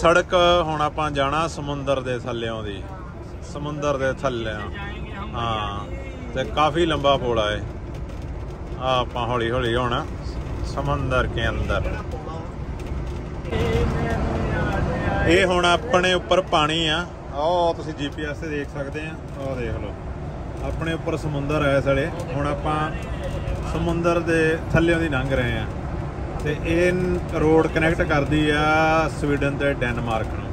ਸੜਕ, ਹੁਣ ਆਪਾਂ ਜਾਣਾ ਸਮੁੰਦਰ ਦੇ ਥੱਲਿਓਂ ਦੀ। ਸਮੁੰਦਰ ਦੇ ਥੱਲਿਆਂ। ਹਾਂ, ਤੇ ਕਾਫੀ ਲੰਬਾ ਪੁਲ ਆ ਇਹ। ਆ ਆਪਾਂ ਹੌਲੀ ਹੌਲੀ ਹੁਣ ਸਮੁੰਦਰ ਕੇ ਅੰਦਰ। ਇਹ ਹੁਣ ਆਪਣੇ ਉੱਪਰ ਪਾਣੀ ਆ। ਆਹ, ਤੁਸੀਂ ਜੀਪੀਐਸ ਤੇ ਦੇਖ ਸਕਦੇ ਆ। ਆਹ ਦੇਖ ਲਓ। ਆਪਣੇ ਉੱਪਰ ਸਮੁੰਦਰ ਹੈ ਸੜੇ ਹੁਣ ਆਪਾਂ ਸਮੁੰਦਰ ਦੇ ਥੱਲਿਓਂ ਦੀ ਲੰਘ ਰਹੇ ਆ। ਤੇ ਇਹ ਰੋਡ ਕਨੈਕਟ ਕਰਦੀ ਆ ਸਵੀਡਨ ਤੇ ਡੈਨਮਾਰਕ ਨੂੰ।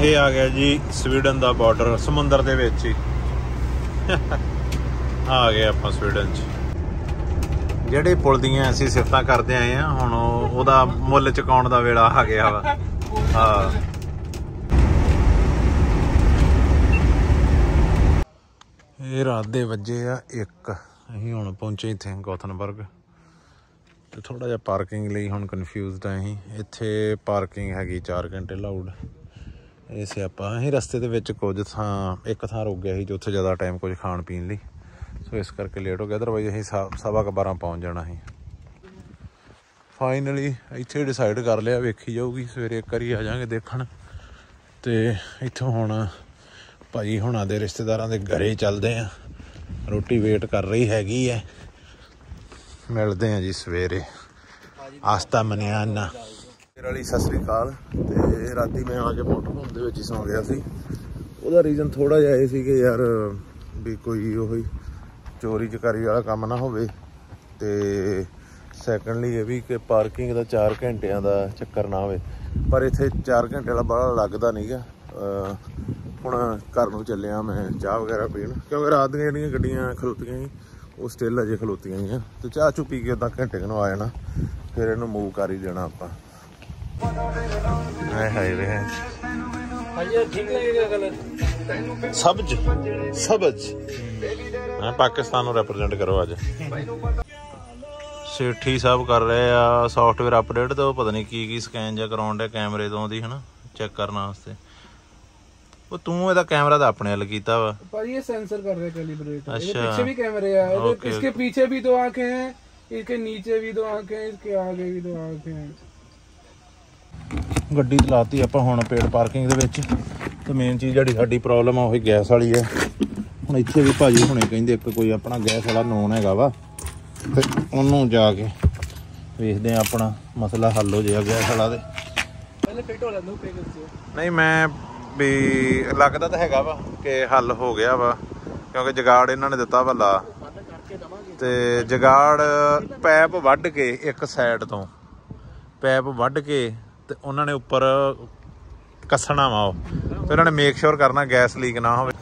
ਇਹ ਆ ਗਿਆ ਜੀ ਸਵੀਡਨ ਦਾ ਬਾਰਡਰ ਸਮੁੰਦਰ ਦੇ ਵਿੱਚ ਹੀ। ਆ ਗਏ ਆਪਾਂ ਸਵੀਡਨ 'ਚ। ਜਿਹੜੇ ਪੁਲ ਦੀਆਂ ਅਸੀਂ ਸਿਫਤਾਂ ਕਰਦੇ ਆਏ ਆ, ਹੁਣ ਉਹਦਾ ਮੁੱਲ ਚੁਕਾਉਣ ਦਾ ਵੇਲਾ ਆ ਗਿਆ ਵਾ। ਹਾਂ। ਇਹ ਰਾਤ ਦੇ ਵਜੇ ਆ ਇੱਕ। ਅਸੀਂ ਹੁਣ ਪਹੁੰਚੇ ਇੱਥੇ ਗੋਥਨਬਰਗ ਤੇ ਥੋੜਾ ਜਿਹਾ ਪਾਰਕਿੰਗ ਲਈ ਹੁਣ ਕਨਫਿਊਜ਼ਡ ਆ ਅਸੀਂ। ਇੱਥੇ ਪਾਰਕਿੰਗ ਹੈਗੀ 4 ਘੰਟੇ ਲਾਊਡ ਇਹ ਸਿਆਪਾ। ਅਸੀਂ ਰਸਤੇ ਦੇ ਵਿੱਚ ਕੁਝ ਥਾਂ, ਇੱਕ ਥਾਂ ਰੁਕ ਗਿਆ ਸੀ ਜਿੱਥੇ ਜ਼ਿਆਦਾ ਟਾਈਮ ਕੁਝ ਖਾਣ ਪੀਣ ਲਈ। ਸੋ ਇਸ ਕਰਕੇ ਲੇਟ ਹੋ ਗਿਆ। ਅਦਰਵਾਈਜ਼ ਅਸੀਂ ਸਾ- ਸਵਾ ਕੁ 12 ਪਹੁੰਚ ਜਾਣਾ ਸੀ। ਫਾਈਨਲੀ ਇੱਥੇ ਡਿਸਾਈਡ ਕਰ ਲਿਆ ਵੇਖੀ ਜਾਊਗੀ। ਸਵੇਰੇ ਇੱਕ ਵਾਰੀ ਆ ਜਾਾਂਗੇ ਦੇਖਣ। ਤੇ ਇੱਥੋਂ ਹੁਣ ਭਾਜੀ ਹੁਣਾਂ ਦੇ ਰਿਸ਼ਤੇਦਾਰਾਂ ਦੇ ਘਰੇ ਚੱਲਦੇ ਆ। ਰੋਟੀ ਵੇਟ ਕਰ ਰਹੀ ਹੈਗੀ ਐ। ਮਿਲਦੇ ਆ ਜੀ ਸਵੇਰੇ। ਆਸਤਾ ਮਨਿਆਨਾ ਮੇਰੇ ਵਾਲੀ ਸਤਿ ਸ੍ਰੀ ਅਕਾਲ। ਤੇ ਰਾਤੀ ਮੈਂ ਆ ਕੇ ਮੋਟਰ ਹੋਮ ਦੇ ਵਿੱਚ ਹੀ ਸੌਂ ਗਿਆ ਸੀ। ਉਹਦਾ ਰੀਜ਼ਨ ਥੋੜਾ ਜਿਹਾ ਇਹ ਸੀ ਕਿ ਯਾਰ ਵੀ ਕੋਈ ਉਹੀ ਚੋਰੀ ਚਕਾਰੀ ਵਾਲਾ ਕੰਮ ਨਾ ਹੋਵੇ। ਤੇ ਸੈਕੰਡਲੀ ਇਹ ਵੀ ਕਿ ਪਾਰਕਿੰਗ ਦਾ 4 ਘੰਟਿਆਂ ਦਾ ਚੱਕਰ ਨਾ ਹੋਵੇ। ਪਰ ਇੱਥੇ 4 ਘੰਟੇ ਵਾਲਾ ਬੜਾ ਲੱਗਦਾ ਨਹੀਂਗਾ ਹੁਣ ਘਰ ਨੂੰ ਚੱਲਿਆ ਮੈਂ ਚਾਹ ਵਗੈਰਾ ਪੀਣ। ਕਿਉਂਕਿ ਰਾਤ ਦੀਆਂ ਜਿਹੜੀਆਂ ਗੱਡੀਆਂ ਖਲੋਤੀਆਂ ਸੀ ਉਹ ਸਟਿਲ ਅਜੇ ਖਲੋਤੀਆਂ ਹੀ ਆ। ਤੇ ਚਾਹ ਚੁ ਪੀ ਕੇ ਤਾਂ ਘੰਟੇ ਨੂੰ ਆ ਜਾਣਾ ਫਿਰ ਇਹਨੂੰ ਮੂਵ ਕਰ ਹੀ ਦੇਣਾ ਆਪਾਂ। ਹਾਏ ਹਾਏ ਵੇ। ਭਾਈ ਠੀਕ ਲੱਗੇਗਾ ਗੱਲ? ਸਬਜ ਸਬਜ। ਮੈਂ ਪਾਕਿਸਤਾਨ ਨੂੰ ਰਿਪਰੈਜ਼ੈਂਟ ਕਰੋ ਅੱਜ। ਸੇਠੀ ਸਾਹਿਬ ਕਰ ਰਹੇ ਆ ਸੌਫਟਵੇਅਰ ਅਪਡੇਟ ਤੋਂ ਪਤਾ ਨਹੀਂ ਕੀ ਕੀ ਸਕੈਨ ਜਾਂ ਕਰਾਉਣ ਦੇ ਕੈਮਰੇ ਤੋਂ ਦੀ ਹਨਾ? ਚੈੱਕ ਕਰਨ ਵਾਸਤੇ। ਉਹ ਤੂੰ ਇਹਦਾ ਕੈਮਰਾ ਤਾਂ ਆਪਣੇ ਵੱਲ ਕੀਤਾ ਵਾ पर ये सेंसर कर रहे हैं कैलिब्रेट इसके अच्छा। पीछे भी कैमरे हैं इधर- ओके, इसके पीछे भी दो आंखें हैं इसके नीचे भी दो आंखें हैं इसके आगे भी दो आंखें हैं ਗੱਡੀ ਚਲਾਤੀ ਆਪਾਂ ਹੁਣ ਪੇਡ ਪਾਰਕਿੰਗ ਦੇ ਵਿੱਚ ਤੇ ਮੇਨ ਚੀਜ਼ ਜਿਹੜੀ ਸਾਡੀ ਪ੍ਰੋਬਲਮ ਆ ਉਹ ਗੈਸ ਵਾਲੀ ਹੈ ਹੁਣ ਇੱਥੇ ਵੀ ਭਾਜੀ ਹੁਣੇ ਕਹਿੰਦੇ ਇੱਕ ਕੋਈ ਆਪਣਾ ਗੈਸ ਵਾਲਾ ਨੋਨ ਹੈਗਾ ਵਾ ਤੇ ਉਹਨੂੰ ਜਾ ਕੇ ਵੇਖਦੇ ਆ ਆਪਣਾ ਮਸਲਾ ਹੱਲ ਹੋ ਜਾਏਗਾ ਗੈਸ ਵਾਲਾ ਦੇ पहले फिट हो रहा पे करते ਨਹੀਂ ਮੈਂ ਵੀ ਲੱਗਦਾ ਤਾਂ ਹੈਗਾ ਵਾ ਕਿ ਹੱਲ ਹੋ ਗਿਆ ਵਾ, ਕਿਉਂਕਿ ਜਗਾੜ ਇਹਨਾਂ ਨੇ ਦਿੱਤਾ ਵਾ ਲਾ। ਤੇ ਜਗਾੜ ਪੈਪ ਵੱਢ ਕੇ ਇੱਕ ਸਾਈਡ ਤੋਂ, ਪੈਪ ਵੱਢ ਕੇ ਤੇ ਉਹਨਾਂ ਨੇ ਉੱਪਰ ਕੱਸਣਾ ਵਾ ਉਹ। ਤੇ ਉਹਨਾਂ ਨੇ ਮੇਕ ਸ਼ੋਰ ਕਰਨਾ ਗੈਸ ਲੀਕ ਨਾ ਹੋਵੇ।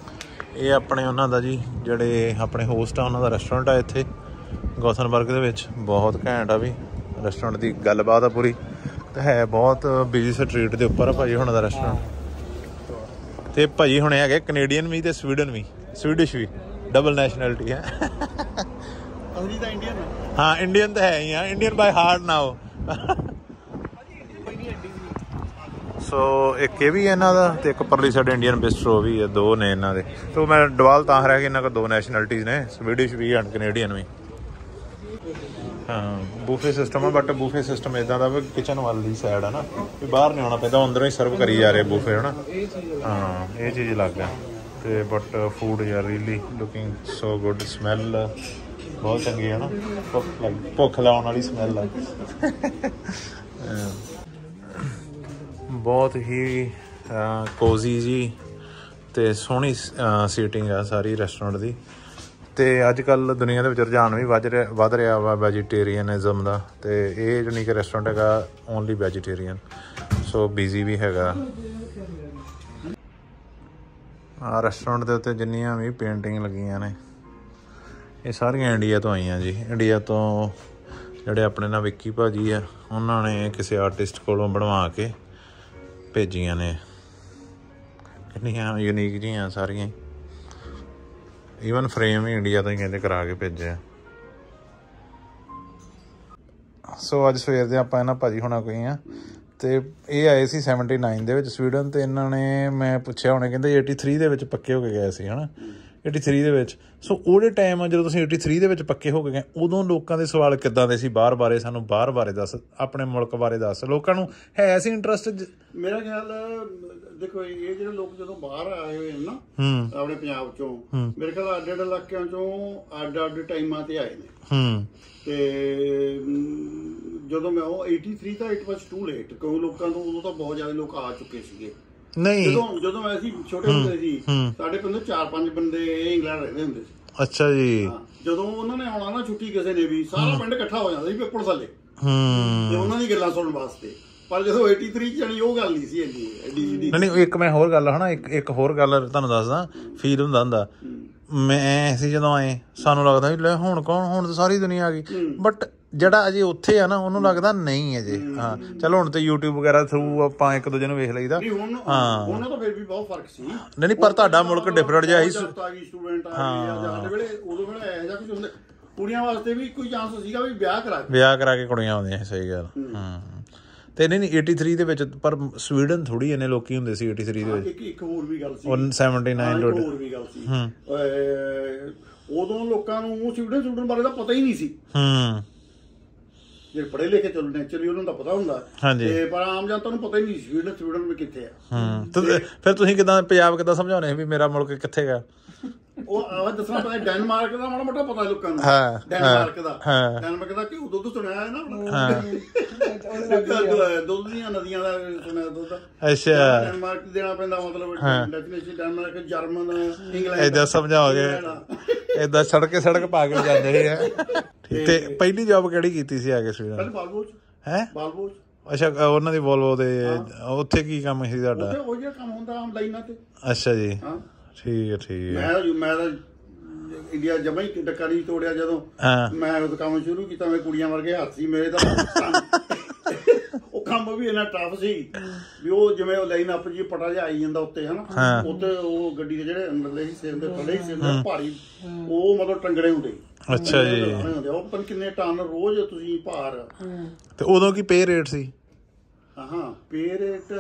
ਇਹ ਆਪਣੇ ਉਹਨਾਂ ਦਾ ਜੀ, ਜਿਹੜੇ ਆਪਣੇ ਹੋਸਟ ਆ, ਉਹਨਾਂ ਦਾ ਰੈਸਟੋਰੈਂਟ ਆ ਇੱਥੇ ਗੋਥਨਬਰਗ ਦੇ ਵਿੱਚ। ਬਹੁਤ ਘੈਂਟ ਆ ਵੀ ਰੈਸਟੋਰੈਂਟ ਦੀ ਗੱਲਬਾਤ ਆ ਪੂਰੀ। ਤੇ ਹੈ ਬਹੁਤ ਬਿਜ਼ੀ ਸਟਰੀਟ ਦੇ ਉੱਪਰ ਆ ਭਾਜੀ, ਹੁਣਾਂ ਦਾ ਰੈਸਟੋਰੈਂਟ ਤੇ ਭਾਜੀ ਹੁਣੇ ਹੈਗੇ ਕੈਨੇਡੀਅਨ ਵੀ ਤੇ ਸਵੀਡਨ ਵੀ। ਸਵੀਡਿਸ਼ ਵੀ। ਡਬਲ ਨੈਸ਼ਨੈਲਿਟੀ ਹੈ। ਭਾਜੀ ਤਾਂ ਇੰਡੀਅਨ ਹੈ। ਹਾਂ ਇੰਡੀਅਨ ਤਾਂ ਹੈ ਹੀ ਆ। ਇੰਡੀਅਨ ਬਾਈ ਹਾਰਟ ਨਾ ਨਾਓ ਸੋ ਇੱਕ ਇਹ ਵੀ ਇਹਨਾਂ ਦਾ ਤੇ ਇੱਕ ਪਰਲੀ ਸਾਡੇ ਇੰਡੀਅਨ ਬਿਸਟਰੋ ਵੀ ਹੈ। ਦੋ ਨੇ ਇਹਨਾਂ ਦੇ। ਸੋ ਮੈਂ ਡਵਾਲ ਤਾਂ ਰਹਿ ਗਏ ਇਹਨਾਂ ਕੋਲ ਦੋ ਨੈਸ਼ਨੈਲਿਟੀਜ਼ ਨੇ। ਸਵੀਡਿਸ਼ ਵੀ ਐਂਡ ਕੈਨੇਡੀਅਨ ਵੀ। ਹਾਂ, ਬੂਫੇ ਸਿਸਟਮ ਆ ਬਟ ਬੂਫੇ ਸਿਸਟਮ ਇਦਾਂ ਦਾ ਵੀ ਕਿਚਨ ਵਾਲੀ ਸਾਈਡ ਹੈ ਨਾ, ਵੀ ਬਾਹਰ ਨਹੀਂ ਆਉਣਾ ਪੈਂਦਾ ਅੰਦਰੋਂ ਹੀ ਸਰਵ ਕਰੀ ਜਾ ਰਹੇ ਬੂਫੇ, ਹਨਾ? ਹਾਂ, ਇਹ ਚੀਜ਼ ਲੱਗ ਗਿਆ। ਤੇ ਬਟ ਫੂਡ ਯਾਰ really looking so good smell ਬਹੁਤ ਚੰਗੀ ਹੈ ਨਾ, ਭੁੱਖ ਲੱਗ- ਭੁੱਖ ਲਾਉਣ ਵਾਲੀ ਸਮੈਲ ਆ। ਬਹੁਤ ਹੀ ਕੋਜ਼ੀ ਜੀ ਤੇ ਸੋਹਣੀ ਸੀਟਿੰਗ ਆ ਸਾਰੀ ਰੈਸਟੋਰੈਂਟ ਦੀ। ਤੇ ਅੱਜ ਕੱਲ ਦੁਨੀਆ ਦੇ ਵਿੱਚ ਰੁਝਾਨ ਵੀ ਵੱਧ ਰਿਹਾ ਵੱਧ ਰਿਹਾ ਵਾ ਵੈਜੀਟੇਰੀਅਨਿਜ਼ਮ ਦਾ ਤੇ ਇਹ ਜਾਣੀ ਕਿ ਰੈਸਟੋਰੈਂਟ ਹੈਗਾ ਓਨਲੀ ਵੈਜੀਟੇਰੀਅਨ ਸੋ ਬਿਜ਼ੀ ਵੀ ਹੈਗਾ। ਆ ਰੈਸਟੋਰੈਂਟ ਦੇ ਉੱਤੇ ਜਿੰਨੀਆਂ ਵੀ ਪੇਂਟਿੰਗ ਲੱਗੀਆਂ ਨੇ, ਇਹ ਸਾਰੀਆਂ ਇੰਡੀਆ ਤੋਂ ਆਈਆਂ ਜੀ। ਇੰਡੀਆ ਤੋਂ ਜਿਹੜੇ ਆਪਣੇ ਨਾਲ ਵਿੱਕੀ ਭਾਜੀ ਆ, ਉਹਨਾਂ ਨੇ ਕਿਸੇ ਆਰਟਿਸਟ ਕੋਲੋਂ ਬਣਵਾ ਕੇ ਭੇਜੀਆਂ ਨੇ। ਕਿੰਨੀਆਂ ਯੂਨੀਕ ਜੀਆਂ ਸਾਰੀਆਂ। ਈਵਨ ਫਰੇਮ ਵੀ ਇੰਡੀਆ ਤੋਂ ਹੀ ਕਹਿੰਦੇ ਕਰਾ ਕੇ ਭੇਜਿਆ ਸੋ ਅੱਜ ਸਵੇਰ ਦੇ ਆਪਾਂ ਇਹਨਾਂ ਭਾਜੀ ਹੋਣਾ ਕੋਈ ਆ। ਤੇ ਇਹ ਆਏ ਸੀ 79 ਦੇ ਵਿੱਚ ਸਵੀਡਨ ਤੇ ਇਹਨਾਂ ਨੇ, ਮੈਂ ਪੁੱਛਿਆ ਹੁਣੇ, ਕਹਿੰਦੇ 83 ਦੇ ਵਿੱਚ ਪੱਕੇ ਹੋ ਕੇ ਗਏ ਸੀ, ਹਨਾ? 83 ਦੇ ਵਿੱਚ। ਸੋ ਉਹਦੇ ਟਾਈਮ ਜਦੋਂ ਤੁਸੀਂ 83 ਦੇ ਵਿੱਚ ਪੱਕੇ ਹੋ ਗਏ ਉਦੋਂ ਲੋਕਾਂ ਦੇ ਸਵਾਲ ਕਿੱਦਾਂ ਦੇ ਸੀ? ਬਾਹਰ ਬਾਰੇ ਸਾਨੂੰ ਬਾਹਰ ਬਾਰੇ ਦੱਸ ਆਪਣੇ ਮੁਲਕ ਬਾਰੇ ਦੱਸ। ਲੋਕਾਂ ਨੂੰ ਹੈ ਸੀ ਇੰਟਰਸਟ ਮੇਰਾ ਖਿਆਲ ਦੇਖੋ ਇਹ ਜਿਹੜੇ ਲੋਕ ਜਦੋਂ ਬਾਹਰ ਆਏ ਹੋਏ ਨੇ ਨਾ ਆਪਣੇ ਪੰਜਾਬ ਚੋਂ ਮੇਰੇ ਖਿਆਲ ਅੱਡ ਅੱਡ ਇਲਾਕਿਆਂ ਚੋਂ ਅੱਡ ਅੱਡ ਟਾਈਮਾਂ ਤੇ ਆਏ ਨੇ। ਹੂੰ। ਤੇ ਜਦੋਂ ਮੈਂ ਉਹ 83 ਤਾਂ ਇਟ ਵਾਸ ਟੂ ਲੇਟ ਕਿਉਂਕਿ ਲੋਕਾਂ ਤੋਂ ਉਦੋਂ ਤਾਂ ਬਹੁਤ ਜ਼ਿਆਦਾ ਲੋਕ ਆ ਚੁੱਕੇ ਸੀਗੇ। ਨਹੀਂ। ਜਦੋਂ ਜਦੋਂ ਅਸੀਂ ਛੋਟੇ ਹੁੰਦੇ ਸੀ ਸਾਡੇ ਪਿੰਡੋਂ ਚਾਰ ਪੰਜ ਬੰਦੇ ਇੰਗਲੈਂਡ ਰਹਿੰਦੇ ਹੁੰਦੇ ਸੀ। ਅੱਛਾ ਜੀ। ਜਦੋਂ ਉਹਨਾਂ ਨੇ ਆਉਣਾ ਨਾ ਛੁੱਟੀ ਕਿਸੇ ਨੇ ਵੀ ਸਾਰਾ ਪਿੰਡ ਇਕੱਠਾ ਹੋ ਜਾਂਦਾ ਸੀ ਪੇਪਰ ਥੱਲੇ ਹੂੰ। ਤੇ ਉਹਨਾਂ ਦੀ ਗੱਲਾਂ ਸੁਣਨ ਵਾਸਤੇ। ਪਰ ਜਦੋਂ 83 ਚ ਜਾਣੀ ਉਹ ਗੱਲ ਨਹੀਂ ਸੀ ਐਡੀ ਐਡੀ ਨਹੀਂ ਇੱਕ ਮੈਂ ਹੋਰ ਗੱਲ ਹਨਾ ਇੱਕ ਇੱਕ ਹੋਰ ਗੱਲ ਤੁਹਾਨੂੰ ਦੱਸਦਾ ਫੀਲ ਹੁੰਦਾ ਹੁੰਦਾ। ਮੈਂ ਅਸੀਂ ਜਦੋਂ ਆਏ ਸਾਨੂੰ ਲੱਗਦਾ ਵੀ ਲੈ ਹੁਣ ਕੌਣ ਹੁਣ ਤਾਂ ਸਾਰੀ ਦੁਨੀਆ ਆ ਗਈ। ਬਟ ਜਿਹੜਾ ਅਜੇ ਉੱਥੇ ਆ ਨਾ ਉਹਨੂੰ ਲੱਗਦਾ ਨਹੀਂ ਅਜੇ। ਹਾਂ ਚਲੋ ਹੁਣ ਤੇ YouTube ਵਗੈਰਾ ਥਰੂ ਆਪਾਂ ਇੱਕ ਦੂਜੇ ਨੂੰ ਵੇਖ ਲਈਦਾ। ਹਾਂ। ਹੁਣ ਤਾਂ ਫਿਰ ਵੀ ਬਹੁਤ ਫ਼ਰਕ ਸੀ। ਨਹੀਂ ਨਹੀਂ ਪਰ ਤੁਹਾਡਾ ਮੁਲਕ ਡਿਫਰੈਂਟ ਜਿਹਾ ਗਈ ਸਟੂਡੈਂਟ ਆ ਗਈ ਆ ਜਾਂ ਸਾਡੇ ਵੇਲੇ ਉਦੋਂ ਵੇਲੇ ਇਹੋ ਜਿਹਾ ਕੁਝ ਹੁੰਦਾ। ਕੁੜੀਆਂ ਵਾਸਤੇ ਵੀ ਕੋਈ ਚਾਂਸ ਸੀਗਾ ਵੀ ਵਿਆਹ ਕਰਾ ਕੇ। ਵਿਆਹ ਕਰਾ ਕੇ ਕੁੜੀਆਂ ਆਉਂਦੀਆਂ ਸੀ, ਸਹੀ ਗੱਲ। ਹਾਂ। ਤੇ ਨਹੀਂ ਨਹੀਂ 83 ਦੇ ਵਿੱਚ ਪਰ ਸਵੀਡਨ ਥੋੜੀ ਇੰਨੇ ਲੋਕੀ ਹੁੰਦੇ ਸੀ 83 ਦੇ ਵਿੱਚ। ਇੱਕ ਇੱਕ ਹੋਰ ਵੀ ਗੱਲ ਸੀ। ਉਹ 79 ਹਾਂ, ਇੱਕ ਡੋਟ ਹੋਰ ਵੀ ਗੱਲ ਸੀ। ਉਦੋਂ ਲੋਕਾਂ ਨੂੰ ਸਟੂਡੈਂਟ ਸਟੂਡੈਂਟ ਬਾਰੇ ਤਾਂ ਪਤਾ ਹੀ ਨਹੀਂ ਸੀ। ਹੂੰ। ਜਿਹੜੇ ਪੜ੍ਹੇ ਲਿਖੇ ਚਲੋ ਨੇਚਰਲੀ ਉਹਨਾਂ ਤਾਂ ਪਤਾ ਹੁੰਦਾ। ਤੇ ਪਰ ਆਮ ਜਨਤਾ ਨੂੰ ਪਤਾ ਹੀ ਨਹੀਂ ਸਟੂਡੈਂਟ ਸਟੂਡੈਂਟ ਵੀ ਕਿੱਥੇ ਆ। ਹੂੰ ਫਿਰ ਤੁਸੀਂ ਕਿਦਾਂ ਪੰਜਾਬ ਕਿਦਾਂ ਸਮਝਾਉਣੇ ਵੀ ਮੇਰਾ ਮੁਲਕ ਕਿੱਥੇ ਗਾ? ਉਹ ਆ ਦੱਸਣਾ ਪਤਾ ਡੈਨਮਾਰਕ ਦਾ ਮਾੜਾ ਮੋਟਾ ਪਤਾ ਲੋਕਾਂ ਨੂੰ। ਹਾਂ, ਡੈਨਮਾਰਕ ਦਾ। ਹਾਂ। ਡੈਨਮਾਰਕ ਦਾ ਕਿ ਉਦੋਂ ਤੋਂ ਸੁਣਿਆ ਹੈ ਨਾ ਦੁੱਧ ਦੀਆਂ ਨਦੀਆਂ ਦਾ ਸੁਣਿਆ ਦੁੱਧ। ਦਾ ਅੱਛਾ। ਡੈਨਮਾਰਕ ਦੇਣਾ ਪੈਂਦਾ ਮਤਲਬ ਡੈਫੀਨੇਸ਼ਨ ਡੈਨਮਾਰਕ ਜਰਮਨ ਇੰਗਲੈਂਡ। ਏਦਾਂ ਸਮਝਾਓਗੇ ਏਦਾਂ ਸੜਕੇ ਸੜਕ ਪਾ ਕੇ ਜਾਂਦੇ। ਠੀਕ ਤੇ ਪਹਿਲੀ ਜੌਬ ਕਿਹੜੀ ਕੀਤੀ ਸੀ ਆ ਕੇ ਪਹਿਲੇ ਬਾਲਬੋਚ ਹੈ? ਬਾਲਬੋਚ ਅੱਛਾ ਉਹਨਾਂ ਦੀ ਵੋਲਵੋ ਦੇ ਉੱਥੇ ਕੀ ਕੰਮ ਸੀ ਤੁਹਾਡਾ? ਉੱਥੇ ਉਹ ਜਿਹੜਾ ਕੰਮ ਹੁੰਦਾ ਆਮ ਲਾਈਨਾਂ ਤੇ। ਅੱਛਾ ਜੀ। ਹਾਂ। ਠੀਕ ਹੈ ਠੀਕ ਹੈ ਮੈਂ ਮੈਂ ਤਾਂ ਇੰਡੀਆ ਜਮਾ ਹੀ ਡੱਕਾ ਨਹੀਂ ਤੋੜਿਆ ਜਦੋਂ ਮੈਂ ਉਹ ਕੰਮ ਸ਼ੁਰੂ ਕੀਤਾ ਮੈਂ ਕੁੜੀਆਂ ਵਰਗੇ ਹੱਥ ਸੀ ਮੇਰੇ ਤਾਂ ਉਹ ਕੰਮ ਵੀ ਇੰਨਾ ਟਫ ਸੀ ਵੀ ਉਹ ਜਿਵੇਂ ਉਹ ਲਾਈਨ ਅਪ ਜੀ ਪਟਾ ਜਿਹਾ ਆਈ ਜਾਂਦਾ ਉੱਤੇ ਹਨਾ। ਉੱਤੇ ਉਹ ਗੱਡੀ ਦੇ ਜਿਹੜੇ ਅੰਦਰਲੇ ਹਿੱਸੇ ਹੁੰਦੇ ਥੱਲੇ ਹਿੱਸੇ ਹੁੰਦੇ ਭਾਰੀ ਉਹ ਮਤਲਬ ਟੰਗੜੇ ਹੁੰਦੇ। ਅੱਛਾ ਜੀ। ਹੁੰਦੇ, ਉਹ ਪਨ ਕਿੰਨੇ ਟਨ ਰੋਜ਼ ਤੁਸੀਂ ਭਾਰ। ਤੇ ਉਦੋਂ ਕੀ ਪੇ ਰੇਟ ਸੀ? ਹਾਂ ਪੇ ਰੇਟ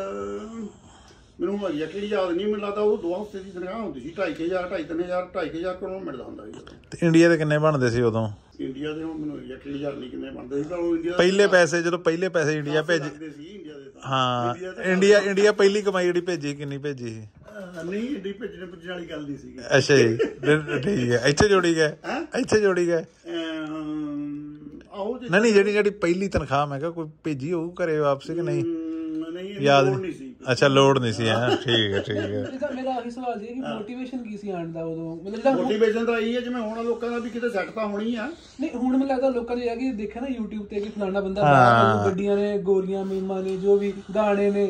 ਮੈਨੂੰ ਕਿਹੜੀ ਯਾਦ ਨਹੀਂ ਮੈਨੂੰ ਲੱਗਦਾ ਉਹ ਦੋ ਹਫ਼ਤੇ ਦੀ ਤਨਖਾਹ ਹੁੰਦੀ ਸੀ 2500 2500 2500 ਕਰੋੜ ਮਿਲਦਾ ਹੁੰਦਾ ਸੀ। ਤੇ ਇੰਡੀਆ ਦੇ ਕਿੰਨੇ ਬਣਦੇ ਸੀ ਉਦੋਂ? ਇੰਡੀਆ ਦੇ ਹੁਣ ਮੈਨੂੰ ਕਿਹੜੀ ਯਾਦ ਨਹੀਂ ਕਿੰਨੇ ਬਣਦੇ ਸੀ ਪਰ ਉਹ ਇੰਡੀਆ ਪਹਿਲੇ ਪੈਸੇ ਜਦੋਂ ਪਹਿਲੇ ਪੈਸੇ ਇੰਡੀਆ ਭੇਜ ਸੀ ਹਾਂ ਇੰਡੀਆ ਇੰਡੀਆ ਪਹਿਲੀ ਕਮਾਈ ਜਿਹੜੀ ਭੇਜੀ ਕਿੰਨੀ ਭੇਜੀ ਸੀ? ਨਹੀਂ ਇੰਡੀ ਭੇਜਣੇ ਭੇਜਣ ਵਾਲੀ ਗੱਲ ਨਹੀਂ ਸੀਗੀ। ਅੱਛਾ ਜੀ ਠੀਕ ਹੈ ਇੱਥੇ ਜੋੜੀ ਗਏ? ਇੱਥੇ ਜੋੜੀ ਗਏ। ਜੀ ਨਹੀਂ ਜਿਹੜੀ ਜਿਹੜੀ ਪਹਿਲੀ ਤਨਖਾਹ ਮੈਂ ਕਿਹਾ ਕੋਈ ਭੇਜੀ ਹੋਊ ਘਰੇ ਵਾਪਸ ਕਿ ਨਹੀਂ? ਅਮ, ਨਹੀਂ ਇਹ ਯਾਦ ਨਹੀਂ ਸੀ। ਅੱਛਾ ਲੋੜ ਨਹੀਂ ਸੀ ਹਾਂ ਠੀਕ ਹੈ ਠੀਕ ਹੈ। ਇਹਦਾ ਮੇਰਾ ਆਹੀ ਸਵਾਲ ਸੀ ਕਿ ਮੋਟੀਵੇਸ਼ਨ ਕੀ ਸੀ ਆਣ ਦਾ ਉਦੋਂ? ਮਤਲਬ ਜਿਹੜਾ ਮੋਟੀਵੇਸ਼ਨ ਤਾਂ ਇਹੀ ਹੈ ਜਿਵੇਂ ਹੁਣ ਲੋਕਾਂ ਦਾ ਵੀ ਕਿਤੇ ਸੈੱਟ ਤਾਂ ਹੋਣੀ ਆ। ਨਹੀਂ ਹੁਣ ਮੈਨੂੰ ਲੱਗਦਾ ਲੋਕਾਂ ਨੇ ਇਹ ਕਿ ਦੇਖਿਆ ਨਾ YouTube ਤੇ ਕਿ ਫਲਾਣਾ ਬੰਦਾ ਬਾਹਰ ਗੱਡੀਆਂ ਨੇ ਗੋਰੀਆਂ ਮੀਮਾਂ ਨੇ ਜੋ ਵੀ ਗਾਣੇ ਨੇ।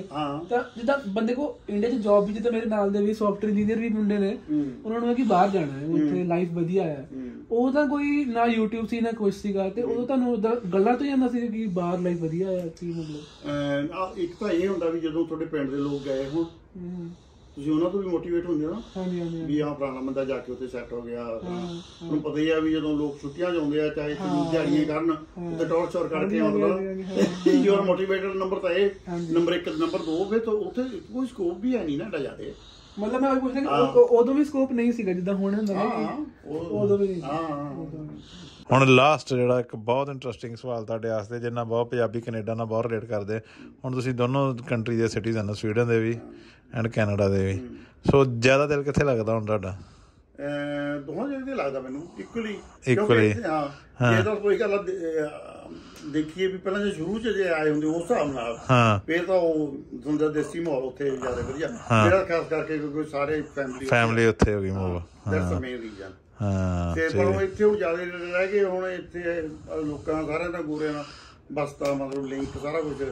ਤਾਂ ਜਿੱਦਾਂ ਬੰਦੇ ਕੋ ਇੰਡੀਆ 'ਚ ਜੌਬ ਵੀ ਜਿੱਦਾਂ ਮੇਰੇ ਨਾਲ ਦੇ ਵੀ ਸੌਫਟਵੇਅਰ ਇੰਜੀਨੀਅਰ ਵੀ ਮੁੰਡੇ ਨੇ ਉਹਨਾਂ ਨੂੰ ਹੈ ਕਿ ਬਾਹਰ ਜਾਣਾ ਹੈ ਉੱਥੇ ਲਾਈਫ ਵਧੀਆ ਹੈ। ਉਹ ਤਾਂ ਕੋਈ ਨਾ YouTube ਸੀ ਨਾ ਕੁਛ ਸੀਗਾ ਤੇ ਉਦੋਂ ਤੁਹਾਨੂੰ ਗੱਲਾਂ ਤੋਂ ਹੀ ਜਾਂਦਾ ਸੀ ਕਿ ਬਾਹਰ ਲਾਈਫ ਵਧੀਆ ਹੈ ਕੀ ਮਤਲਬ? ਇੱਕ ਤਾਂ ਇਹ ਹੁੰਦਾ ਵੀ ਜਦੋਂ ਤੁਹਾਡੇ ਪਿੰਡ ਦੇ ਲੋਕ ਗਏ ਹੁਣ। ਤੁਸੀਂ ਉਹਨਾਂ ਤੋਂ ਵੀ ਮੋਟੀਵੇਟ ਹੁੰਦੇ ਹੋ ਨਾ? ਹਾਂਜੀ ਹਾਂਜੀ ਵੀ ਆ ਪੁਰਾਣਾ ਬੰਦਾ ਜਾ ਕੇ ਉੱਥੇ ਸੈੱਟ ਹੋ ਗਿਆ। ਤੁਹਾਨੂੰ ਪਤਾ ਹੀ ਆ ਵੀ ਜਦੋਂ ਲੋਕ ਛੁੱਟੀਆਂ 'ਚ ਆਉਂਦੇ ਆ ਚਾਹੇ ਤੁਸੀਂ ਦਿਹਾੜੀਆਂ ਕਰਨ ਉੱਤੇ ਟੌਰ ਚੌਰ ਕਰਕੇ ਆਉਂਦਾ। ਯੂ ਆਰ ਮੋਟੀਵੇਟਡ ਨੰਬਰ ਤਾਂ ਇਹ। ਨੰਬਰ 1 ਨੰਬਰ 2 ਫਿਰ ਤਾਂ ਉੱਥੇ ਕੋਈ ਸਕੋਪ ਵੀ ਹੈ ਨਹੀਂ ਨਾ ਡਾ ਜਾਦੇ ਮਤਲਬ ਮੈਂ ਪੁੱਛਦਾ ਕਿ ਉਦੋਂ ਵੀ ਸਕੋਪ ਨਹੀਂ ਸੀਗਾ ਜਿੱਦਾਂ ਹੁਣ ਹੁੰਦਾ ਨਾ ਉਦੋਂ ਵੀ ਨਹੀਂ ਹਾਂ ਹੁਣ ਲਾਸਟ ਜਿਹੜਾ ਇੱਕ ਬਹੁਤ ਇੰਟਰਸਟਿੰਗ ਸਵਾਲ ਤੁਹਾਡੇ ਵਾਸਤੇ ਜਿੰਨਾ ਬਹੁਤ ਪੰਜਾਬੀ ਕੈਨੇਡਾ ਨਾਲ ਬਹੁਤ ਰਿਲੇਟ ਕਰਦੇ ਹੁਣ ਤੁਸੀਂ ਦੋਨੋਂ ਕੰਟਰੀ ਦੇ ਸਿਟੀਜ਼ਨ ਹੋ ਸਵੀਡਨ ਦੇ ਵੀ ਐਂਡ ਕੈਨੇਡਾ ਦੇ ਵੀ। ਸੋ ਜ਼ਿਆਦਾ ਦਿਲ ਕਿੱਥੇ ਲੱਗਦਾ ਹੁਣ ਤੁਹਾਡਾ? ਦੋਹਾਂ ਜਿਹੜੇ ਲੱਗਦਾ ਮੈਨੂੰ ਇਕੁਅਲੀ Equally, ਹਾਂ ਇਹ ਤਾਂ ਕੋਈ ਗੱਲ ਦੇਖੀਏ ਵੀ ਪਹਿਲਾਂ ਜੇ ਸ਼ੁਰੂ ਚ ਜੇ ਆਏ ਹੁੰਦੇ ਉਸ ਹਿਸਾਬ ਨਾਲ ਹਾਂ। ਫਿਰ ਤਾਂ ਉਹ ਸੁੰਦਰ ਦੇਸੀ ਮਾਹੌਲ ਉੱਥੇ ਜ਼ਿਆਦਾ ਵਧੀਆ। ਜਿਹੜਾ ਖਾਸ ਕਰਕੇ ਕਿਉਂਕਿ ਸਾਰੇ ਫੈਮਿਲੀ ਫੈਮਿਲੀ ਉੱਥੇ ਹੋ ਗਈ move that's the main reason ਹਾਂ ਤੇ ਪਰ ਇੱਥੇ ਹੁਣ ਜ਼ਿਆਦਾ ਰਹਿ ਗਏ ਹੁਣ ਇੱਥੇ ਲੋਕਾਂ ਸਾਰਿਆਂ ਦਾ ਗੋਰਿਆਂ ਨਾਲ ਬਸਤਾ ਮਤਲਬ ਲਿੰਕ ਸਾਰਾ ਕੁਝ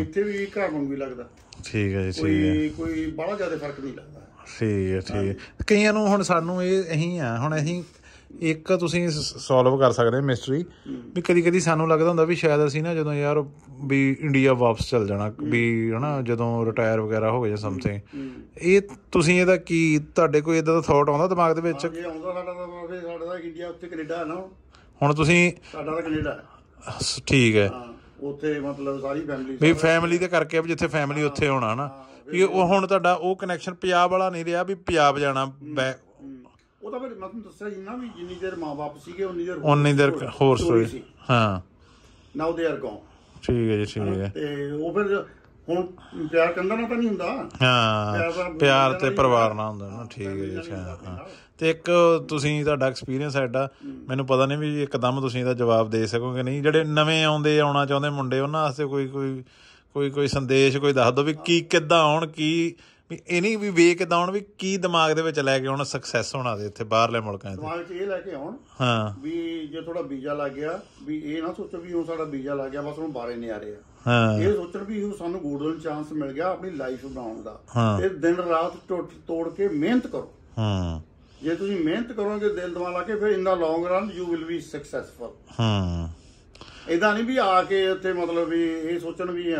ਇੱਥੇ ਵੀ ਘਰ ਵਾਂਗੂ ਹੀ ਲੱਗਦਾ। ਠੀਕ ਹੈ ਜੀ ਠੀਕ ਹੈ। ਕੋਈ ਕੋਈ ਬੜਾ ਜ਼ਿਆਦਾ ਫ਼ਰਕ ਨਹੀਂ ਲੱਗਦਾ। ਠੀਕ ਹੈ ਠੀਕ ਹੈ। ਕਈਆਂ ਨੂੰ ਹੁਣ ਸਾਨੂੰ ਇਹ ਅਹੀਂ ਆ ਹੁਣ ਅਸੀਂ ਇੱਕ ਤੁਸੀਂ ਸੋਲਵ ਕਰ ਸਕਦੇ ਮਿਸਟਰੀ ਵੀ ਕਦੀ ਕਦੀ ਸਾਨੂੰ ਲੱਗਦਾ ਹੁੰਦਾ ਵੀ ਸ਼ਾਇਦ ਅਸੀਂ ਨਾ ਜਦੋਂ ਯਾਰ ਵੀ ਇੰਡੀਆ ਵਾਪਸ ਚੱਲ ਜਾਣਾ ਵੀ ਹਨਾ ਜਦੋਂ ਰਿਟਾਇਰ ਵਗੈਰਾ ਹੋ ਗਏ ਜਾਂ ਸਮਥਿੰਗ ਇਹ ਤੁਸੀਂ ਇਹਦਾ ਕੀ ਤੁਹਾਡੇ ਕੋਈ ਇਦਾਂ ਦਾ ਥਾਟ ਆਉਂਦਾ ਦਿਮਾਗ ਦੇ ਵਿੱਚ? ਜੇ ਆਉਂਦਾ ਸਾਡਾ ਤਾਂ ਫਿਰ ਸਾਡਾ ਤਾਂ ਇੰਡੀਆ ਉੱਥੇ ਕੈਨੇਡਾ ਹੈ ਨਾ। ਹੁਣ ਤੁਸੀਂ ਸਾਡਾ ਤਾਂ ਕੈਨੇਡਾ ਹੈ। ਸ- ਠੀਕ ਹੈ। ਉੱਥੇ ਮਤਲਬ ਸਾਰੀ ਫੈਮਿਲੀ ਵੀ ਫੈਮਿਲੀ ਦੇ ਕਰਕੇ ਵੀ ਜਿੱਥੇ ਫੈਮਿਲੀ ਉੱਥੇ ਹੋਣਾ ਹਨਾ। ਵੀ ਉਹ ਹੁਣ ਤੁਹਾਡਾ ਉਹ ਕਨੈਕਸ਼ਨ ਪੰਜਾਬ ਵਾਲਾ ਨਹੀਂ ਰਿਹਾ ਵੀ ਪੰਜਾਬ ਜਾਣਾ ਉਹ ਤਾਂ ਫਿਰ ਮੈਂ ਤੁਹਾਨੂੰ ਦੱਸਿਆ ਜੀ ਨਾ ਵੀ ਜਿੰਨੀ ਦੇਰ ਮਾਪੇ ਸੀਗੇ ਉਨੀ ਦੇਰ ਉਨੀ ਦੇਰ ਹੋਰ ਸਟੋਰੀ ਹਾਂ। ਨਾਓ ਦੇ ਆਰ ਗੋਨ ਠੀਕ ਹੈ ਜੀ ਠੀਕ ਹੈ। ਤੇ ਉਹ ਫਿਰ ਹੁਣ ਪਿਆਰ ਕੰਦਾ ਨਾ ਤਾਂ ਨਹੀਂ ਹੁੰਦਾ। ਹਾਂ ਪਿਆਰ ਤੇ ਪਰਿਵਾਰ ਨਾਲ ਹੁੰਦਾ ਨਾ ਠੀਕ ਹੈ ਜੀ ਹਾਂ ਤੇ ਇੱਕ ਤੁਸੀਂ ਤੁਹਾਡਾ ਐਕਸਪੀਰੀਅੰਸ ਐਡਾ ਮੈਨੂੰ ਪਤਾ ਨਹੀਂ ਵੀ ਇੱਕਦਮ ਤੁਸੀਂ ਇਹਦਾ ਜਵਾਬ ਦੇ ਸਕੋਗੇ ਨਹੀਂ। ਜਿਹੜੇ ਨਵੇਂ ਆਉਂਦੇ ਆਉਣਾ ਚਾਹੁੰਦੇ ਮੁੰਡੇ ਉਹਨਾਂ ਵਾਸਤੇ ਕੋਈ ਕੋਈ ਕੋਈ ਕੋਈ ਸੰਦੇਸ਼ ਕੋਈ ਦੱਸ ਦਿਓ ਵੀ ਕੀ ਕਿੱਦਾਂ ਆਉਣ ਕੀ ਵੀ ਇਹ ਨਹੀਂ ਵੀ ਵੇ ਕਿੱਦਾਂ ਆਉਣ ਵੀ ਕੀ ਦਿਮਾਗ ਦੇ ਵਿੱਚ ਲੈ ਕੇ ਆਉਣ ਸਕਸੈਸ ਹੋਣਾ ਦੇ ਇੱਥੇ ਬਾਹਰਲੇ ਮੁਲਕਾਂ 'ਚ। ਦਿਮਾਗ 'ਚ ਇਹ ਲੈ ਕੇ ਆਉਣ ਹਾਂ। ਵੀ ਜੇ ਤੁਹਾਡਾ ਵੀਜ਼ਾ ਲੱਗ ਗਿਆ ਵੀ ਇਹ ਨਾ ਸੋਚੋ ਵੀ ਹੁਣ ਸਾਡਾ ਵੀਜ਼ਾ ਲੱਗ ਗਿਆ ਬਸ ਹੁਣ ਬਾਰੇ ਨਹੀਂ ਆ। ਰਹੇ ਹਾਂ। ਇਹ ਸੋਚਣ ਵੀ ਹੁਣ ਸਾਨੂੰ ਗੋਲਡਨ ਚਾਂਸ ਮਿਲ ਗਿਆ ਆਪਣੀ ਲਾਈਫ ਬਣਾਉਣ ਦਾ। ਤੇ ਦਿਨ ਰਾਤ ਟੁੱਟ ਤੋੜ ਕੇ ਮਿਹਨਤ ਕਰੋ। ਹਾਂ। ਜੇ ਤੁਸੀਂ ਮਿਹਨਤ ਕਰੋਗੇ ਦਿਲ ਦਿਮਾਗ ਲਾ ਕੇ ਫਿਰ in the long run you will be successful ਹਾਂ। ਇਦਾਂ ਨਹੀਂ ਵੀ ਆ ਕੇ ਉੱਥੇ ਮਤਲਬ ਵੀ ਇਹ ਸੋਚਣ ਵੀ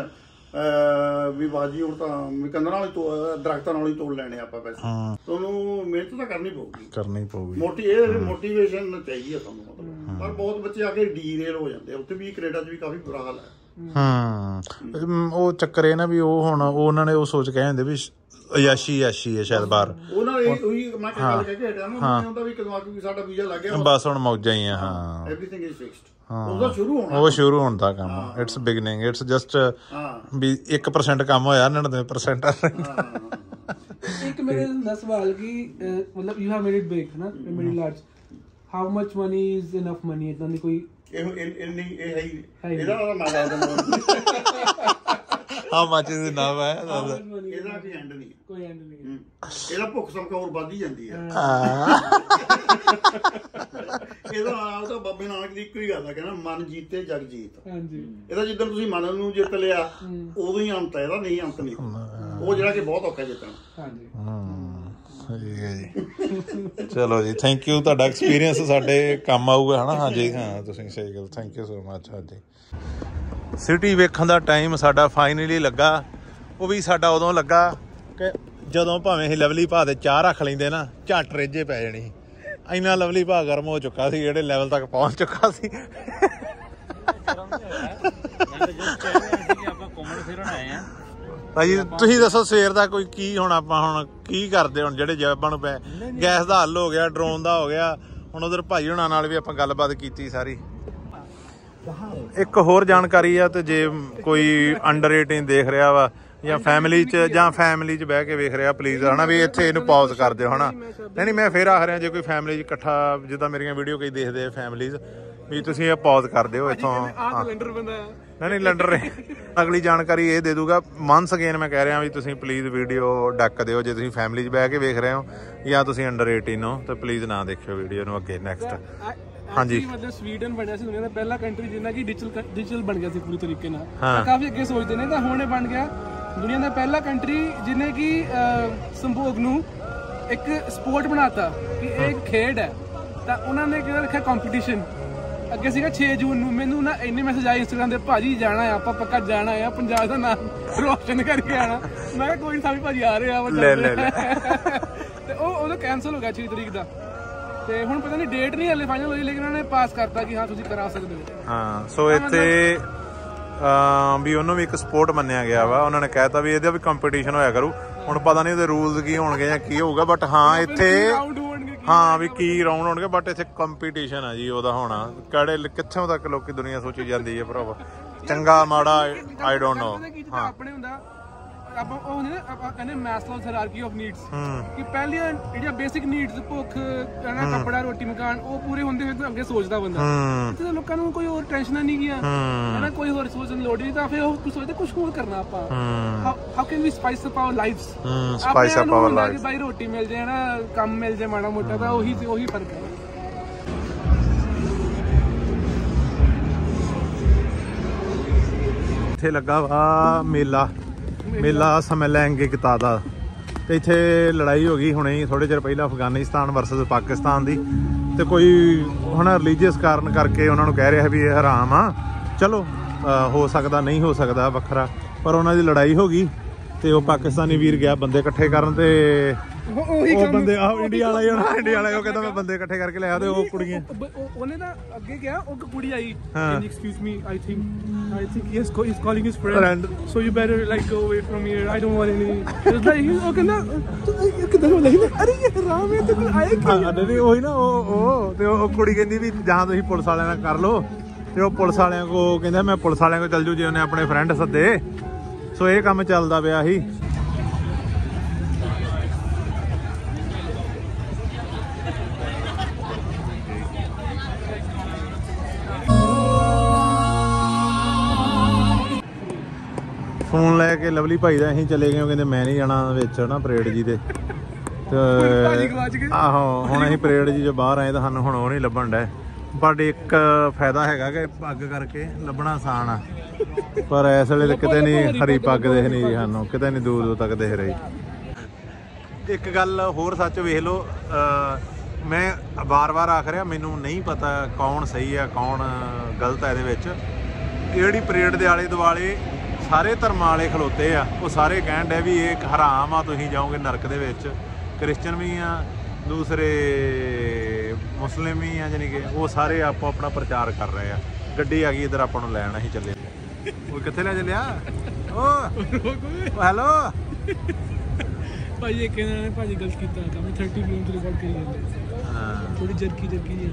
ਵੀ ਬਾਜੀ ਹੁਣ ਤਾਂ ਵੀ ਕੰਧਾਂ ਨਾਲ ਹੀ ਤੋ- ਦਰਖਤਾਂ ਨਾਲ ਹੀ ਤੋੜ ਲੈਣੇ ਆਪਾਂ ਪੈਸੇ। ਤੁਹਾਨੂੰ ਮਿਹਨਤ ਤਾਂ ਕਰਨੀ ਪਊਗੀ। ਕਰਨੀ ਪਊਗੀ। ਮੋਟੀ ਇਹ ਮੋਟੀਵੇਸ਼ਨ ਚਾਹੀਦੀ ਹੈ ਤੁਹਾਨੂੰ ਮਤਲਬ। ਪਰ ਬਹੁਤ ਬੱਚੇ ਆ ਕੇ ਡੀਰੇਲ ਹੋ ਜਾਂਦੇ ਆ। ਉੱਥੇ ਵੀ ਕੈਨੇਡਾ 'ਚ ਵੀ ਕਾਫੀ ਬੁਰਾ ਹਾਲ ਹੈ। ਹਾਂ। ਉਹ ਚੱਕਰ ਇਹ ਨਾ ਵੀ ਉਹ ਹੁਣ ਉਹ ਉਹਨਾਂ ਨੇ ਉਹ ਸੋਚ ਕੇ ਹੁੰਦੇ ਵੀ ਅਯਾਸ਼ੀ ਯਾਸ਼ੀ ਹੈ ਸ਼ਾਇਦ ਬਾਹਰ। ਉਹਨਾਂ ਨੇ ਉਹੀ ਮੈਂ ਕਿਹਾ ਗੱਲ ਕਹਿ ਕੇ ਹਟਿਆ ਨਾ ਮੈਨੂੰ ਹੁੰਦਾ ਵੀ ਕਦੋਂ ਆ ਕੇ ਸਾਡਾ ਵੀਜ਼ਾ ਲੱਗ ਗਿਆ। ਬਸ ਹੁਣ ਮੌਜਾਂ ਹੀ ਆ ਹਾਂ। ਐਵਰੀਥਿੰਗ ਇਜ਼ ਫਿਕਸਡ ਉਹਦਾ ਸ਼ੁਰੂ ਹੋਣਾ। ਉਹ ਸ਼ੁਰੂ ਹੋਣ ਦਾ ਕੰਮ। ਇਟਸ ਬਿਗਨਿੰਗ ਇਟਸ ਜਸਟ ਹਾਂ। ਵੀ 1% ਕੰਮ ਹੋਇਆ 99% ਇੱਕ ਮੇਰੇ ਦਾ ਸਵਾਲ ਕਿ ਮਤਲਬ you have made it big ਨਾ made large how much money is enough money ਇਦਾਂ ਦੀ ਕੋਈ ਇਹ ਇਹ ਇਹ ਹੈ। ਇਹਦਾ ਉਹਦਾ ਮੈਂ ਦੱਸ ਹਾਂ ਮੱਚ ਦੇ ਨਾ ਹੈ how much money ਇਹਦਾ ਐਂਡ ਨਹੀਂ। ਕੋਈ ਐਂਡ ਨਹੀਂ ਹੈ। ਇਹਦਾ ਭੁੱਖ ਸਭ ਹੋਰ ਵੱਧ ਹੀ ਜਾਂਦੀ ਹੈ। ਇਹਦਾ ਉਹਦਾ ਬਾਬੇ ਨਾਨਕ ਦੀ ਇੱਕੋ ਹੀ ਗੱਲ ਹੈ ਕਹਿੰਦਾ ਮਨ ਜੀਤੇ ਜਗ ਜੀਤ। ਹਾਂਜੀ। ਇਹਦਾ ਜਿੱਦਾਂ ਤੁਸੀਂ ਮਨ ਨੂੰ ਜਿੱਤ ਲਿਆ ਉਦੋਂ ਹੀ ਅੰਤ ਹੈ ਇਹਦਾ ਨਹੀਂ ਅੰਤ ਨਹੀਂ। ਉਹ ਜਿਹੜਾ ਕਿ ਬਹੁਤ ਔਖਾ ਜਿੱਤਣਾ। ਠੀਕ ਹੈ ਜੀ ਚਲੋ ਜੀ ਥੈਂਕ ਯੂ ਤੁਹਾਡਾ ਐਕਸਪੀਰੀਅੰਸ ਸਾਡੇ ਕੰਮ ਆਊਗਾ, ਹਨਾ? ਹਾਂਜੀ, ਹਾਂ, ਤੁਸੀਂ ਸਹੀ ਗੱਲ ਥੈਂਕ ਯੂ ਸੋ ਮਚ ਹਾਂਜੀ। ਸਿਟੀ ਵੇਖਣ ਦਾ ਟਾਈਮ ਸਾਡਾ ਫਾਈਨਲੀ ਲੱਗਾ। ਉਹ ਵੀ ਸਾਡਾ ਉਦੋਂ ਲੱਗਾ ਕਿ ਜਦੋਂ ਭਾਵੇਂ ਅਸੀਂ ਲਵਲੀ ਭਾ ਦੇ ਚਾਹ ਰੱਖ ਲੈਂਦੇ ਨਾ, ਝੱਟ ਰੇਜੇ ਪੈ ਜਾਣੀ ਸੀ। ਇੰਨਾ ਲਵਲੀ ਭਾ ਗਰਮ ਹੋ ਚੁੱਕਾ ਸੀ, ਜਿਹੜੇ ਲੈਵਲ ਤੱਕ ਪਹੁੰਚ ਚੁੱਕਾ ਸੀ। ਆਪਾਂ ਘੁੰਮਣ ਫਿਰਨ ਆਏ ਆ। ਭਾਈ ਤੁਸੀਂ ਦੱਸੋ ਸਵੇਰ ਦਾ ਕੋਈ ਕੀ ਹੁਣ ਆਪਾਂ ਹੁਣ ਕੀ ਕਰਦੇ ਹੁਣ ਜਿਹੜੇ ਜਵਾਬਾਂ ਨੂੰ ਪੈ ਗੈਸ ਦਾ ਹੱਲ ਹੋ ਗਿਆ ਡਰੋਨ ਦਾ ਹੋ ਗਿਆ ਹੁਣ ਉਧਰ ਭਾਈ ਹੁਣਾਂ ਨਾਲ ਵੀ ਆਪਾਂ ਗੱਲਬਾਤ ਕੀਤੀ ਸਾਰੀ। ਇੱਕ ਹੋਰ ਜਾਣਕਾਰੀ ਆ ਤੇ ਜੇ ਕੋਈ ਅੰਡਰ 18 ਦੇਖ ਰਿਹਾ ਵਾ ਜਾਂ ਫੈਮਿਲੀ ਚ ਜਾਂ ਫੈਮਿਲੀ ਚ ਬਹਿ ਕੇ ਵੇਖ ਰਿਹਾ ਪਲੀਜ਼ ਹਨਾ ਵੀ ਇੱਥੇ ਇਹਨੂੰ ਪਾਜ਼ ਕਰ ਦਿਓ ਹਨਾ। ਨਹੀਂ ਨਹੀਂ ਮੈਂ ਫੇਰ ਆਖ ਰਿਹਾ ਜੇ ਕੋਈ ਫੈਮਿਲੀ ਚ ਇਕੱਠਾ ਜਿੱਦਾਂ ਮੇਰੀਆਂ ਵੀਡੀਓ ਕਈ ਦੇਖਦੇ ਆ ਫੈਮਿਲੀਜ਼ ਵੀ ਤੁਸੀਂ ਇਹ ਪਾਜ਼ ਕਰ ਦਿਓ ਇੱਥੋਂ। ਆਹ ਹਾਂ। ਕੈਲੰਡਰ ਬੰਦਾ ਨਹੀਂ ਨਹੀਂ ਲੰਡਰ ਅਗਲੀ ਜਾਣਕਾਰੀ ਇਹ ਦੇ ਦੂਗਾ। ਮੰਸ ਅਗੇਨ ਮੈਂ ਕਹਿ ਰਿਹਾ ਵੀ ਤੁਸੀਂ ਪਲੀਜ਼ ਵੀਡੀਓ ਡੱਕ ਦਿਓ। ਜੇ ਤੁਸੀਂ ਫੈਮਿਲੀ 'ਚ ਬਹਿ ਕੇ ਵੇਖ ਰਹੇ ਹੋ ਜਾਂ ਤੁਸੀਂ ਅੰਡਰ 18 ਹੋ ਤਾਂ ਪਲੀਜ਼ ਨਾ ਦੇਖਿਓ ਵੀਡੀਓ ਨੂੰ ਅੱਗੇ ਨੈਕਸਟ ਹਾਂਜੀ। ਮਤਲਬ ਸਵੀਡਨ ਬਣਿਆ ਸੀ ਦੁਨੀਆ ਦਾ ਪਹਿਲਾ ਕੰਟਰੀ ਜਿੰਨਾ ਕਿ ਡਿਜੀਟਲ ਡਿਜੀਟਲ ਬਣ ਗਿਆ ਸੀ ਪੂਰੀ ਤਰੀਕੇ ਨਾਲ। ਕਾਫੀ ਅੱਗੇ ਸੋਚਦੇ ਨੇ ਤਾਂ ਹੁਣ ਇਹ ਬਣ ਗਿਆ। ਦੁਨੀਆ ਦਾ ਪਹਿਲਾ ਕੰਟਰੀ ਜਿਹਨੇ ਕਿ ਸੰਭੋਗ ਨੂੰ ਇੱਕ ਸਪੋਰਟ ਬਣਾਤਾ ਕਿ ਇਹ ਖੇਡ ਹੈ। ਤਾਂ ਉਹਨਾਂ ਨੇ ਕਿਹਾ ਰੱਖਿਆ? ਕੰਪੀਟੀਸ਼ਨ ਅੱਗੇ ਸੀਗਾ 6 ਜੂਨ ਨੂੰ। ਮੈਨੂੰ ਨਾ ਇੰਨੇ ਮੈਸੇਜ ਆਏ ਇੰਸਟਾਗ੍ਰam ਦੇ ਭਾਜੀ ਜਾਣਾ ਹੈ ਆਪਾਂ ਪੱਕਾ ਜਾਣਾ ਹੈ ਪੰਜਾਬ ਦਾ ਨਾਮ ਰੋਸ਼ਨ ਕਰਕੇ ਆਣਾ ਮੈਂ ਕਿਹਾ ਕੋਈ ਨਹੀਂ ਸਾਡੀ ਭਾਜੀ ਆ ਰਹੇ ਆ ਲੈ, ਲੈ। ਤੇ ਉਹ ਉਹਦਾ ਕੈਨਸਲ ਹੋ ਗਿਆ 6 ਤਰੀਕ ਦਾ। ਤੇ ਹੁਣ ਪਤਾ ਨਹੀਂ ਡੇਟ ਨਹੀਂ ਹਲੇ ਫਾਈਨਲ ਹੋਈ ਲੇਕਿਨ ਉਹਨਾਂ ਨੇ ਪਾਸ ਕਰਤਾ ਕਿ ਹਾਂ ਤੁਸੀਂ ਕਰਾ ਸਕਦੇ ਹੋ। ਹਾਂ ਸੋ ਇੱਥੇ ਅਮ ਵੀ ਉਹਨੂੰ ਵੀ ਇੱਕ ਸਪੋਰਟ ਮੰਨਿਆ ਗਿਆ ਵਾ। ਉਹਨਾਂ ਨੇ ਕਹਿਤਾ ਵੀ ਇਹਦਾ ਵੀ ਕੰਪੀਟੀਸ਼ਨ ਹੋਇਆ ਕਰੂ। ਹੁਣ ਪਤਾ ਨਹੀਂ ਉਹਦੇ ਰੂਲਸ ਕੀ ਹੋਣਗੇ ਜਾਂ ਕੀ ਹੋਊਗਾ ਬਟ ਹਾਂ ਇੱਥੇ ਹਾਂ ਵੀ ਕੀ ਰਾਉਂਡ ਹੋਣਗੇ ਬਟ ਇੱਥੇ ਕੰਪੀਟੀਸ਼ਨ ਆ ਜੀ ਉਹਦਾ ਹੋਣਾ। ਕਿਹੜੇ ਕਿੱਥੋਂ ਤੱਕ ਲੋਕੀ ਦੁਨੀਆ ਸੋਚੀ ਜਾਂਦੀ ਹੈ ਭਰਾਵਾ? ਚੰਗਾ ਮਾੜਾ ਆਈ ਡੋਨਟ ਨੋ ਜਿੱਦਾਂ ਆਪਣੇ ਹੁੰਦਾ ਆਪਾਂ ਉਹ ਹੁੰਦੇ ਨਾ ਆਪਾਂ ਕਹਿੰਦੇ ਮੈਸਲੋਜ਼ ਹਾਇਰਾਰਕੀ ਆਫ ਨੀਡਸ ਕਿ ਪਹਿਲੀਆਂ ਜਿਹੜੀਆਂ ਬੇਸਿਕ ਨੀਡਸ ਭੁੱਖ ਕਹਿਣਾ ਕੱਪੜਾ ਰੋਟੀ ਮਕਾਨ ਉਹ ਪੂਰੇ ਹੁੰਦੇ ਤਾਂ ਅੱਗੇ ਸੋਚਦਾ ਬੰਦਾ। ਤਾਂ ਲੋਕਾਂ ਨੂੰ ਕੋਈ ਹੋਰ ਟੈਨਸ਼ਨ ਨਹੀਂ ਗਿਆ। ਨਾ ਕੋਈ ਹੋਰ ਸੋਚਣ ਲੋੜ ਨਹੀਂ ਤਾਂ ਫਿਰ ਉਹ ਕੁਝ ਸੋਚਦੇ ਕੁਝ ਹੋਰ ਕਰਨਾ ਆਪਾਂ। How can we spice up our lifes spice up our life by ਰੋਟੀ ਮਿਲ ਜਾਏ ਨਾ ਕੰਮ ਮਿਲ ਜਾਏ ਮਾੜਾ ਮੋਟਾ ਤਾਂ ਉਹੀ ਉਹੀ ਫ਼ਰਕ ਹੈ। ਇੱਥੇ ਲੱਗਾ ਵਾ ਮੇਲਾ। ਮੇਲਾ ਸਮੈਲੈਂਗੇ ਕਿਤਾ ਦਾ। ਤੇ ਇੱਥੇ ਲੜਾਈ ਹੋ ਗਈ ਹੁਣੇ ਥੋੜੇ ਚਿਰ ਪਹਿਲਾਂ ਅਫਗਾਨਿਸਤਾਨ ਵਰਸਸ ਪਾਕਿਸਤਾਨ ਦੀ। ਤੇ ਕੋਈ ਹੁਣ ਰਿਲੀਜੀਅਸ ਕਾਰਨ ਕਰਕੇ ਉਹਨਾਂ ਨੂੰ ਕਹਿ ਰਿਹਾ ਵੀ ਇਹ ਹਰਾਮ ਆ। ਚਲੋ ਹੋ ਸਕਦਾ, ਨਹੀਂ ਹੋ ਸਕਦਾ, ਵੱਖਰਾ। ਪਰ ਉਹਨਾਂ ਦੀ ਲੜਾਈ ਹੋ ਗਈ ਤੇ ਉਹ ਪਾਕਿਸਤਾਨੀ ਵੀਰ ਗਿਆ, ਬੰਦੇ ਇਕੱਠੇ ਕਰਨ ਤੇ ਉਹੀ ਉਹ ਕੰਮ ਬੰਦੇ ਆਹ ਇੰਡੀਆ ਵਾਲਾ ਹੀ ਹੋਣਾ ਇੰਡੀਆ ਵਾਲਾ ਉਹ ਕਹਿੰਦਾ ਮੈਂ ਬੰਦੇ ਇਕੱਠੇ ਕਰਕੇ ਲਿਆ ਤੇ ਉਹ ਕੁੜੀਆਂ ਉਹ- ਉਹ- ਉਹਨੇ ਤਾਂ ਅੱਗੇ ਗਿਆ ਉਹ ਕੁੜੀ ਆਈ ਹਾਂ। Think I think he is co- he's calling his friend. Friend. So you better like go away from here. I don't want any. It's like he's okay now. ਕਿਦਾਂ ਹੋ ਲੱਗਦਾ ਅਰੇ ਇਹ ਰਾਮ ਹੈ ਤੇ ਆਏ ਕਿ ਹਾਂ ਨਹੀਂ ਉਹੀ ਨਾ ਉਹ ਉਹ ਤੇ ਉਹ ਉਹ ਕੁੜੀ ਕਹਿੰਦੀ ਵੀ ਜਾਂ ਤੁਸੀਂ ਪੁਲਿਸ ਵਾਲਿਆਂ ਨਾਲ ਕਰ ਲਓ ਤੇ ਉਹ ਪੁਲਿਸ ਵਾਲਿਆਂ ਕੋ ਕਹਿੰਦਾ ਮੈਂ ਪੁਲਿਸ ਵਾਲਿਆਂ ਕੋ ਚੱਲ ਜੂ ਜੇ ਉਹਨੇ ਆਪਣੇ ਫਰੈਂਡ ਸੱਦੇ ਸੋ ਇਹ ਕੰਮ ਚੱਲਦਾ ਪਿਆ ਸੀ ਫੋਨ ਲੈ ਕੇ ਲਵਲੀ ਭਾਈ ਦਾ ਅਸੀਂ ਚਲੇ ਗਏ ਉਹ ਕਹਿੰਦੇ ਮੈਂ ਨਹੀਂ ਜਾਣਾ ਵਿੱਚ ਨਾ ਪਰੇਡ ਜੀ ਦੇ। ਤੇ। ਆਹੋ ਹੁਣ ਅਸੀਂ ਪਰੇਡ ਜੀ ਜੋ ਬਾਹਰ ਆਏ ਤਾਂ ਸਾਨੂੰ ਹੁਣ ਉਹ ਨਹੀਂ ਲੱਭਣ ਡੈ ਬਟ ਇੱਕ ਫਾਇਦਾ ਹੈਗਾ ਕਿ ਪੱਗ ਕਰਕੇ ਲੱਭਣਾ ਆਸਾਨ ਆ। ਪਰ ਇਸ ਵੇਲੇ ਤਾਂ ਕਿਤੇ ਨਹੀਂ ਹਰੀ ਪੱਗ ਦੇਖ ਨਹੀਂ ਰਹੀ ਸਾਨੂੰ ਕਿਤੇ ਨਹੀਂ ਦੂਰ ਦੂਰ ਤੱਕ ਦੇਖ ਰਹੀ। ਇੱਕ ਗੱਲ ਹੋਰ ਸੱਚ ਵੇਖ ਲਓ ਮੈਂ ਵਾਰ-ਵਾਰ ਆਖ ਰਿਹਾ ਮੈਨੂੰ ਨਹੀਂ ਪਤਾ ਕੌਣ ਸਹੀ ਆ ਕੌਣ ਗਲਤ ਆ ਇਹਦੇ ਵਿੱਚ। ਜਿਹੜੀ ਪਰੇਡ ਦੇ ਆਲੇ ਦੁਆਲੇ ਸਾਰੇ ਧਰਮਾਂ ਵਾਲੇ ਖਲੋਤੇ ਆ ਉਹ ਸਾਰੇ ਕਹਿਣ ਡੇ ਵੀ ਇਹ ਹਰਾਮ ਆ ਤੁਸੀਂ ਜਾਓਗੇ ਨਰਕ ਦੇ ਵਿੱਚ। ਕ੍ਰਿਸਚੀਅਨ ਵੀ ਆ ਦੂਸਰੇ ਮੁਸਲਿਮ ਵੀ ਆ ਜਾਨੀ ਕਿ ਉਹ ਸਾਰੇ ਆਪੋ ਆਪਣਾ ਪ੍ਰਚਾਰ ਕਰ ਰਹੇ ਆ। ਗੱਡੀ ਆ ਗਈ ਇਧਰ ਆਪਾਂ ਨੂੰ ਲੈਣ ਅਸੀਂ ਚੱਲੇ। ਉਹ ਕਿੱਥੇ ਲੈ ਚੱਲਿਆ? ਓ ਹੈਲੋ। ਭਾਜੀ ਇੱਕ ਇਹਨਾਂ ਨੇ ਭਾਜੀ ਗਲਤ ਕੀਤਾ ਕੰਮ 30 ਕਿਲੋਮੀਟਰ ਰਿਕਾਰਡ ਕਰੀ ਜਾਂਦੇ ਹਾਂ। ਥੋੜੀ ਜਰਕੀ ਜਰਕੀ ਜੀ